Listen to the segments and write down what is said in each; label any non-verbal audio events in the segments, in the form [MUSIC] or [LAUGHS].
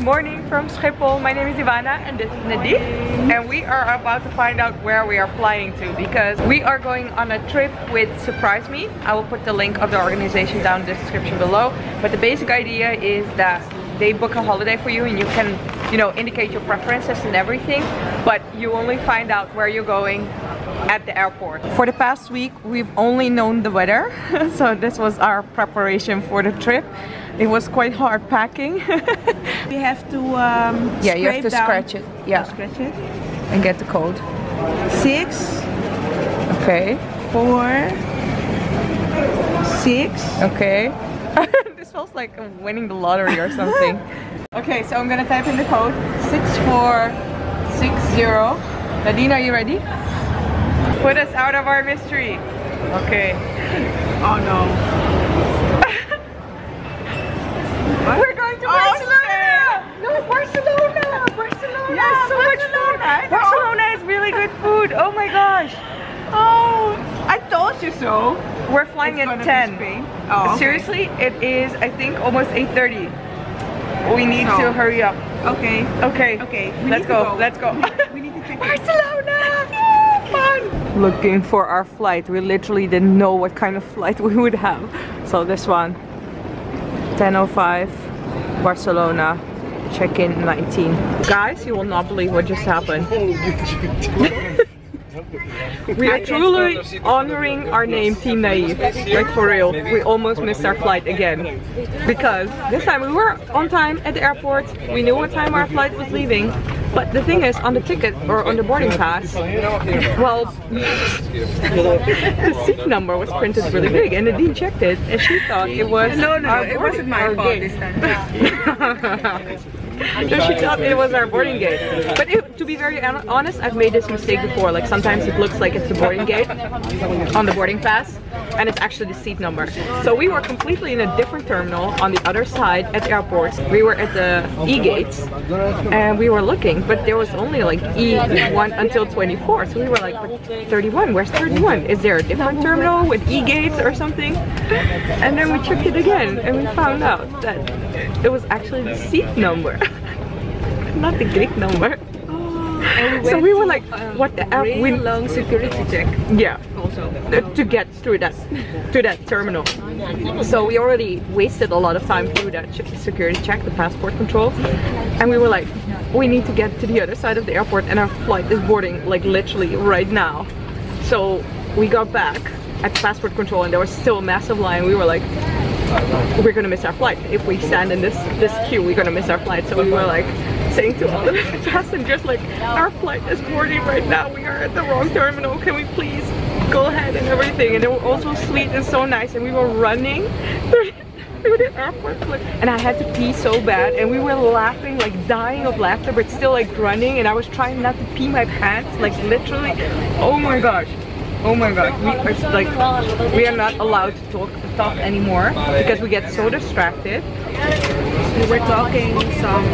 morning from Schiphol. My name is Ivana and this is Nadine. And we are about to find out where we are flying to because we are going on a trip with Surprise Me. I will put the link of the organization down in the description below. But the basic idea is that they book a holiday for you and you can, you know, indicate your preferences and everything. But you only find out where you're going at the airport. For the past week, we've only known the weather. [LAUGHS] so this was our preparation for the trip. It was quite hard packing. [LAUGHS] we have to um, Yeah, you have to down- scratch it. Yeah, Scratch it. and get the code. Six, Okay, four, six. okay. [LAUGHS] this feels like winning the lottery or something. [LAUGHS] okay, so I'm gonna type in the code 6460. Nadine, are you ready? Put us out of our mystery. Okay. Oh no. [LAUGHS] We're going to oh, Barcelona! No, Barcelona! Barcelona! Yeah, so much fun! Barcelona. Barcelona is really good food. Oh my gosh. Oh, I told you so. We're flying It's at gonna be 10. Spain. Oh, okay. Seriously, it is I think almost 8.30. We need So- to oh. hurry up. Okay. Okay. Okay. we Let's need to go. Let's go. We need to check. [LAUGHS] Barcelona! Fun! Looking for our flight. We literally didn't know what kind of flight [LAUGHS] we would have. So this one. 10.05 Barcelona. Check-in 19. Guys, you will not believe what just happened. [LAUGHS] Oh, we are truly honoring our name Team Naive. Like for real. We almost missed our flight again. Because this time we were on time at the airport. We knew what time our flight was leaving. But the thing is, on the ticket or on the boarding pass, well, [LAUGHS] the seat number was printed really big, and Nadine checked it, and she thought it was No, no, our it wasn't my fault this time. [LAUGHS] so she thought it was our boarding gate. But it, to be very honest, I've made this mistake before. Like sometimes it looks like it's the boarding gate on the boarding pass, and it's actually the seat number. So we were completely in a different terminal on the other side at the airport. We were at the E gates, and we were looking, but there was only like E1 until 24. So we were like, 31, where's 31? Is there a different terminal with E gates or something? And then we checked it again, and we found out that it was actually the seat number, [LAUGHS] not the gate number. So we were like, um, what the F? We, long security check yeah, also. to get through that to that terminal. So we already wasted a lot of time through that security check, the passport control, and we were like, we need to get to the other side of the airport, and our flight is boarding like literally right now. So we got back at passport control, and there was still a massive line. We were like, we're gonna miss our flight if we stand in this this queue. We're gonna miss our flight. So we were like saying to all of the passengers like, our flight is boarding right now. We are at the wrong terminal. Can we please go ahead and everything? And they were also sweet and so nice. And we were running through, the airport, and I had to pee so bad. And we were laughing, like dying of laughter, but still like running. And I was trying not to pee my pants, like literally. Oh my gosh. Oh my god, we are like we are not allowed to talk talk anymore because we get so distracted. We were talking some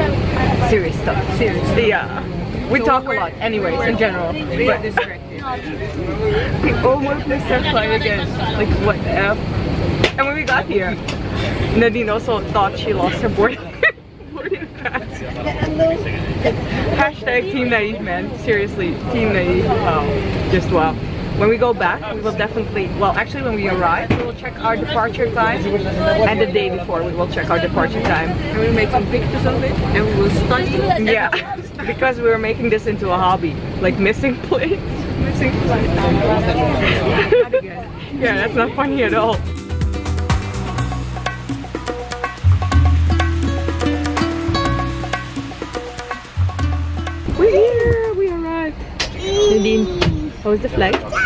Serious stuff. seriously. Yeah. We talk a lot anyways in general. We are distracted. we almost missed our flight again. Like what the F? And when we got here, Nadine also thought she lost her boarding [LAUGHS] boarding pass. Hashtag team naive man. Seriously, team naive. Wow. Just wow. When we go back, we will definitely, well actually when we arrive, we will check our departure time and the day before we will check our departure time. And we make some pictures of it and we will study. Yeah, [LAUGHS] because we were making this into a hobby, like missing [LAUGHS] plates, missing plates. [LAUGHS] yeah, that's not funny at all. We're here, we arrived. Nadine, how was the flight?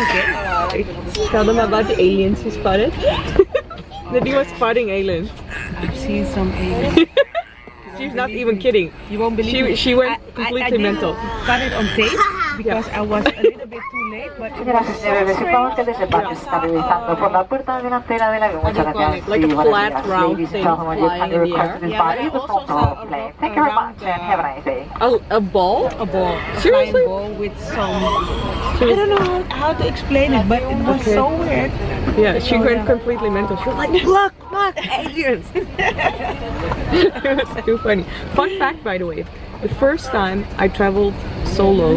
Okay. Tell them about the aliens you spotted. [LAUGHS] Nadine was spotting aliens. I've seen some aliens. [LAUGHS] She's not even kidding. You won't believe She me. she went I- I- I completely mental. got it on tape because I was a little bit too late, but it was so supongamos que strange. el desembarque se está realizando por la puerta delantera del avión. Muchas What do you call gracias. Like a flat round thing flying in the air. Yeah, but I also of saw the a Thank you very much and have a nice day. A, a ball? A ball, Seriously? flying ball with some. I don't know how to explain it, but it was Okay. so weird. Yeah, she Oh, went yeah. completely mental. She was like, look, look, aliens. [LAUGHS] it was too funny. Fun fact, by the way, the first time I traveled solo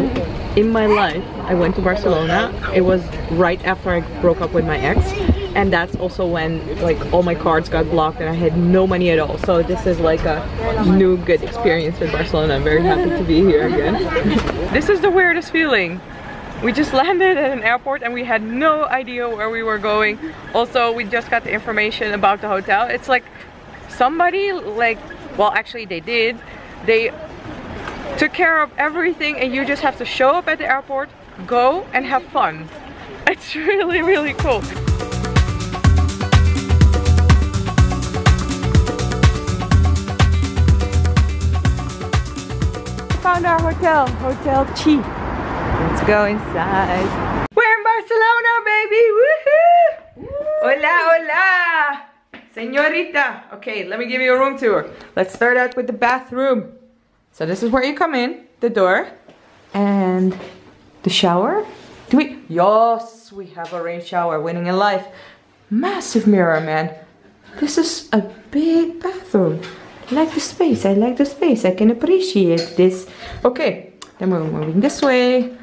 in my life, I went to Barcelona. It was right after I broke up with my ex. And that's also when like all my cards got blocked and I had no money at all. So this is like a new good experience with Barcelona. I'm very happy to be here again. [LAUGHS] this is the weirdest feeling. We just landed at an airport and we had no idea where we were going. Also, we just got the information about the hotel. It's like somebody like, well actually they did. They took care of everything and you just have to show up at the airport, go and have fun. [LAUGHS] It's really, really cool. Found our hotel, Hotel Chi. Let's go inside. We're in Barcelona, baby! Woohoo! Hola, hola! Señorita! Okay, let me give you a room tour. Let's start out with the bathroom. So this is where you come in, the door. And the shower. Do we? Yes, we have a rain shower, winning in life. Massive mirror, man. This is a big bathroom. I like the space, I like the space, I can appreciate this. Okay, then we're moving this way.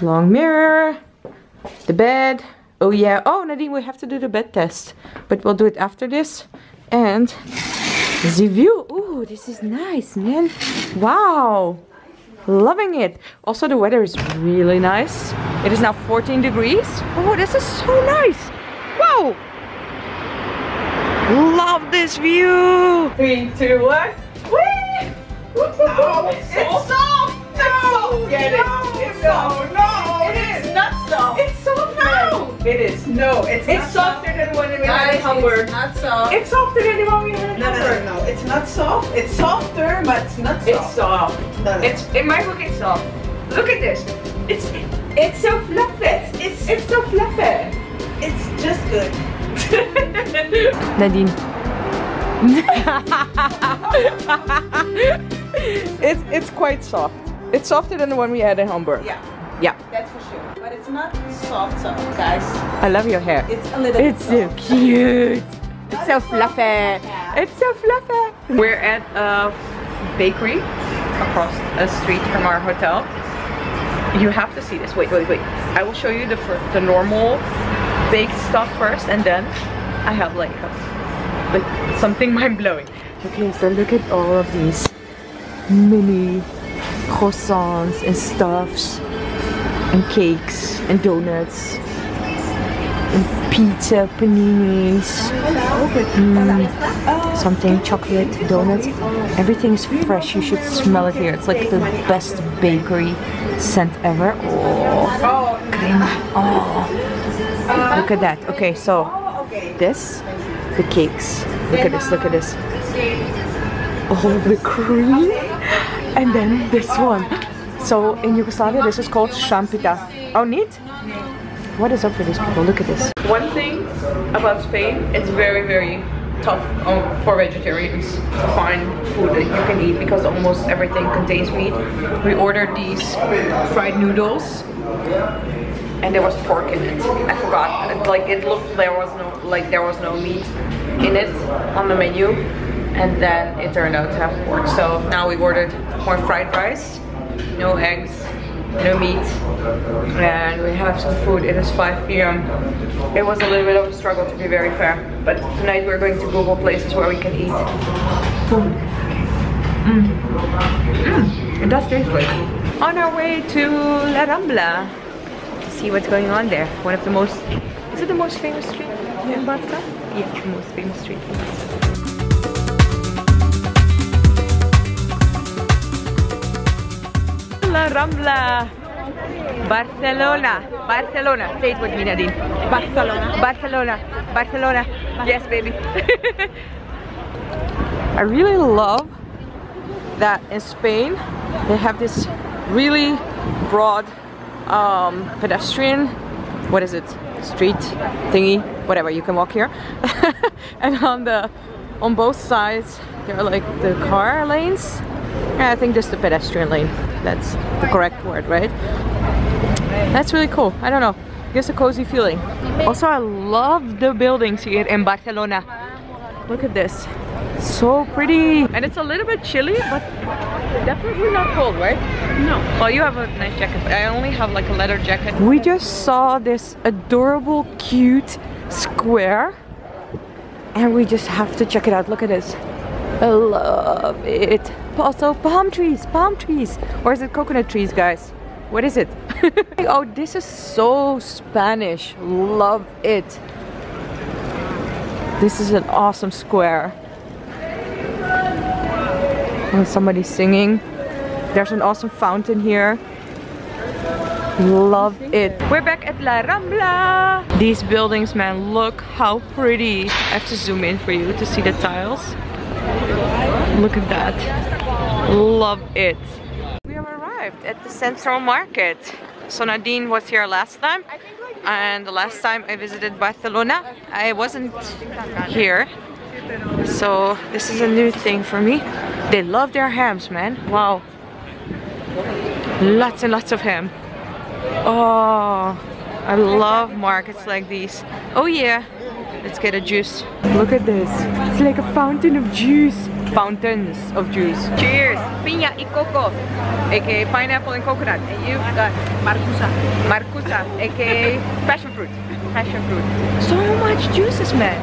Long mirror, the bed. Oh yeah, oh Nadine, we have to do the bed test. But we'll do it after this. And the view, ooh, this is nice, man. Wow, loving it. Also the weather is really nice. It is now 14 degrees. Oh, this is so nice. Wow. Love this view! Three, two, one. Whee! It's soft! No! Get it! It's soft! No! It is It is. No, it's It's softer than when we had in Hamburg. not soft. It's softer than the one we had in No, no, Hamburg. no, no. It's not soft. It's softer, but it's not soft. It's soft. No, no. It's in my book. It's soft. Look at this. It's it's so fluffy. It's it's so fluffy. It's just good. [LAUGHS] Nadine. [LAUGHS] [LAUGHS] it's it's quite soft. It's softer than the one we had in Hamburg. Yeah, Yeah. that's for sure. But it's not soft, soft, guys. I love your hair. It's a little It's bit so soft. cute. It's so fluffy. It's so fluffy. We're at a bakery across a street from our hotel. You have to see this. Wait, wait, wait. I will show you the fir- the normal baked stuff first, and then I have like a, like something [LAUGHS] mind blowing. Okay, so look at all of these mini croissants and stuffs and cakes and donuts and pizza, paninis, mm, something, chocolate, donuts. Everything is fresh. You should smell it here. It's like the best bakery scent ever. Oh. Oh, look at that. Okay, so this, the cakes. Look at this. Look at this. All Oh, the cream, and then this one. So in Yugoslavia, this is called shampita. Oh, neat. What is up with these people? Look at this. One thing about Spain, it's very, very tough um, for vegetarians to find food that you can eat because almost everything contains meat. We ordered these fried noodles and there was pork in it. I forgot. Like it looked there was no like there was no meat in it on the menu, and then it turned out to have pork. So now we ordered more fried rice, no eggs, no meat, and we have some food. It is 5 p.m. It was a little bit of a struggle to be very fair, but tonight we're going to Google places where we can eat food. Mm. Mm. It does taste good. On our way to La Rambla to see what's going on there. One of the most, is it the most famous street in Barca? Yeah, the most famous street in Barca. La Rambla. Barcelona. Barcelona. Say it with me, Nadine. Barcelona. Barcelona. Barcelona. Yes, baby. [LAUGHS] I really love that in Spain they have this really broad um, pedestrian, what is it, street thingy, whatever, you can walk here. [LAUGHS] and on the, on both sides, there are like the car lanes. Yeah, I think just the pedestrian lane. That's the correct word, right? That's really cool. I don't know. Gives a cozy feeling. Also, I love the buildings here in Barcelona. Look at this. So pretty. And it's a little bit chilly, but definitely not cold, right? No. Well, you have a nice jacket, but I only have like a leather jacket. We just saw this adorable, cute square. And we just have to check it out. Look at this. I love it. Also, palm trees, palm trees. Or is it coconut trees, guys? What is it? [LAUGHS] oh, this is so Spanish. Love it. This is an awesome square. Oh, somebody's singing. There's an awesome fountain here. Love it. We're back at La Rambla. These buildings, man, look how pretty. I have to zoom in for you to see the tiles. Look at that. Love it. We have arrived at the Central Market. So Nadine was here last time. And the last time I visited Barcelona, I wasn't here. So this is a new thing for me. They love their hams, man. Wow. Lots and lots of ham. Oh, I love markets like these. Oh yeah, let's get a juice. Look at this. It's like a fountain of juice. Fountains of juice. Cheers. Piña y coco, aka pineapple and coconut. And you've got Marcusa. marcusa, aka passion fruit. Passion fruit. So much juices, man.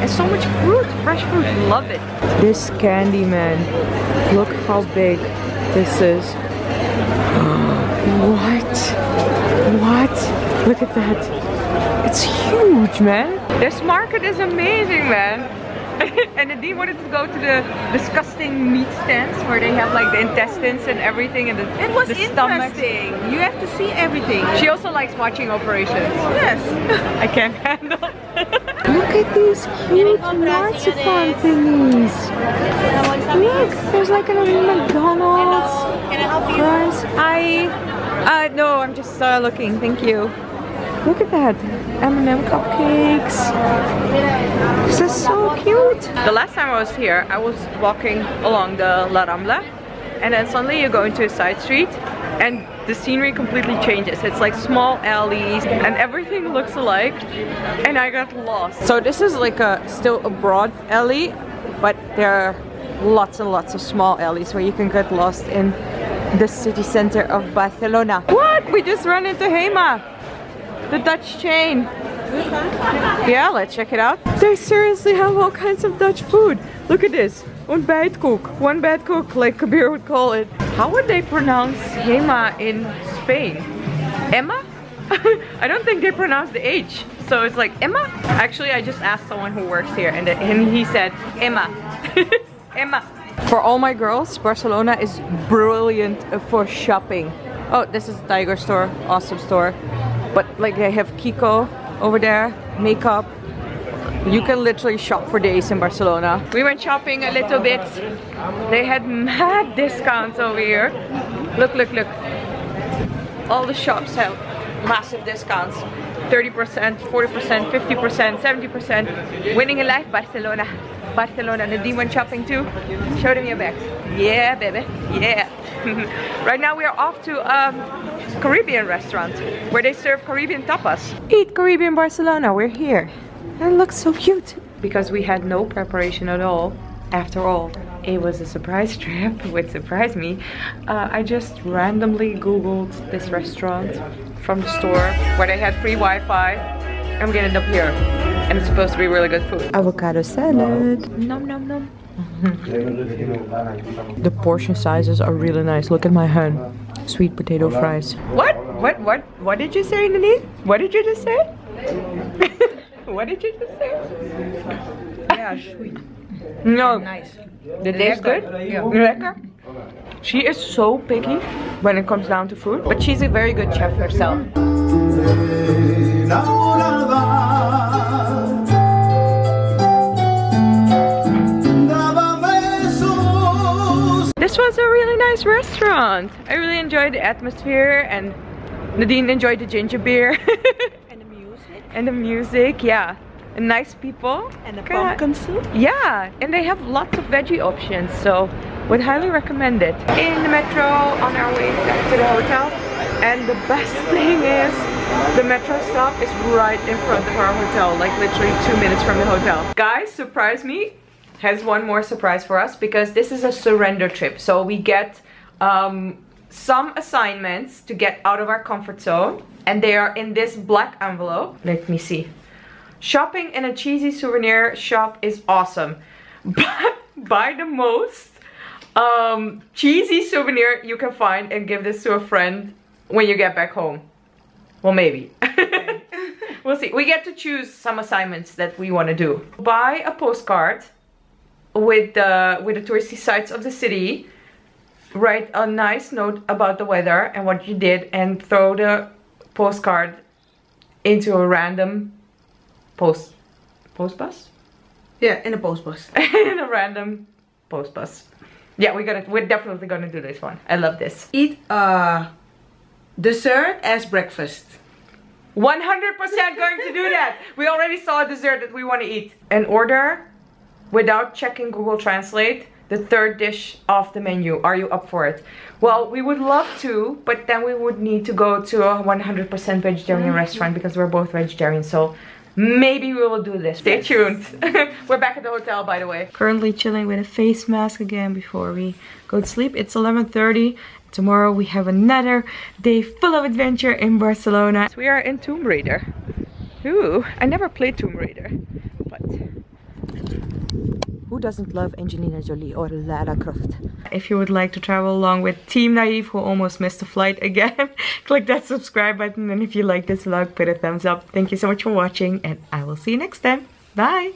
And so much fruit, fresh fruit. Love it. This candy, man. Look how big this is. [GASPS] What? What? Look at that. It's huge, man. This market is amazing, man. [LAUGHS] and Nadine wanted to go to the disgusting meat stands where they have like the intestines and everything and the, It was the stomach. interesting. You have to see everything. She also likes watching operations. Yes. [LAUGHS] I can't handle. Look at these cute marzipan thingies. Look, there's like a little McDonald's. Can I help Fries. I, uh, no, I'm just uh, looking. Thank you. Look at that. M&M cupcakes. This is so cute. The last time I was here, I was walking along the La Rambla. And then suddenly you go into a side street and the scenery completely changes. It's like small alleys and everything looks alike. And I got lost. So this is like a still a broad alley, but there are lots and lots of small alleys where you can get lost in the city center of Barcelona. What? We just ran into Hema, the Dutch chain. Yeah, let's check it out. They seriously have all kinds of Dutch food. Look at this. One bad cook. One bad cook, like Kabir would call it. How would they pronounce Hema in Spain? Emma? [LAUGHS] I don't think they pronounce the H. So it's like Emma? Actually, I just asked someone who works here and, and he said Emma. [LAUGHS] Emma. For all my girls, Barcelona is brilliant for shopping. Oh, this is a Tiger store. Awesome store. But like they have Kiko over there, makeup. You can literally shop for days in Barcelona. We went shopping a little bit. They had mad [LAUGHS] discounts over here. Look, look, look. All the shops have massive discounts. 30%, 40%, 50%, 70%. Winning a life, Barcelona. Barcelona. Nadine went shopping too. Show them your bags. Yeah, baby. Yeah. [LAUGHS] right now we are off to a Caribbean restaurant where they serve Caribbean tapas. Eat Caribbean Barcelona. We're here. And it looks so cute. Because we had no preparation at all. After all, it was a surprise [LAUGHS] trip, which surprised me. Uh, I just randomly googled this restaurant from the store where they had free Wi-Fi and we ended up here. And it's supposed to be really good food. Avocado salad. Nom nom nom. the portion sizes are really nice. Look at my hand. Sweet potato fries. What? What? What? What did you say, Nadine? What did you just say? [LAUGHS] what did you just say? Yeah, sweet. No. Nice. The taste good? Yeah. Lekker? She is so picky when it comes down to food, but she's a very good chef herself. This was a really nice restaurant. I really enjoyed the atmosphere and Nadine enjoyed the ginger beer [LAUGHS] And the music. and the music. Yeah, and nice people. And the Kinda- pumpkin soup. Yeah, and they have lots of veggie options, so would highly recommend it. In the metro on our way back to the hotel, and the best [LAUGHS] thing is the metro stop is right in front of our hotel, like literally two minutes from the hotel. Guys, surprise me, has one more surprise for us because this is a surrender trip. So we get um, some assignments to get out of our comfort zone, and they are in this black envelope. Let me see. Shopping in a cheesy souvenir shop is awesome, [LAUGHS] but buy the most um, cheesy souvenir you can find and give this to a friend when you get back home. Well, maybe. [LAUGHS] we'll see. We get to choose some assignments that we want to do. Buy a postcard with the with the touristy sites of the city. Write a nice note about the weather and what you did, and throw the postcard into a random post post bus Yeah, in a post bus. [LAUGHS] in a random post bus. Yeah, we're gonna we're definitely gonna do this one. I love this. Eat uh, dessert as breakfast. 100% going to do that. We already saw a dessert that we want to eat. And order without checking Google Translate the third dish off the menu. Are you up for it? Well, we would love to, but then we would need to go to a 100% vegetarian restaurant because we're both vegetarian. So maybe we will do this. Stay tuned. [LAUGHS] we're back at the hotel, by the way. Currently chilling with a face mask again before we go to sleep. It's 11.30. Tomorrow we have another day full of adventure in Barcelona. We are in Tomb Raider. Ooh, I never played Tomb Raider, who doesn't love Angelina Jolie or Lara Croft? If you would like to travel along with Team Naive who almost missed a flight again, [LAUGHS] click that subscribe button and if you like this vlog, put a thumbs up. Thank you so much for watching and I will see you next time. Bye!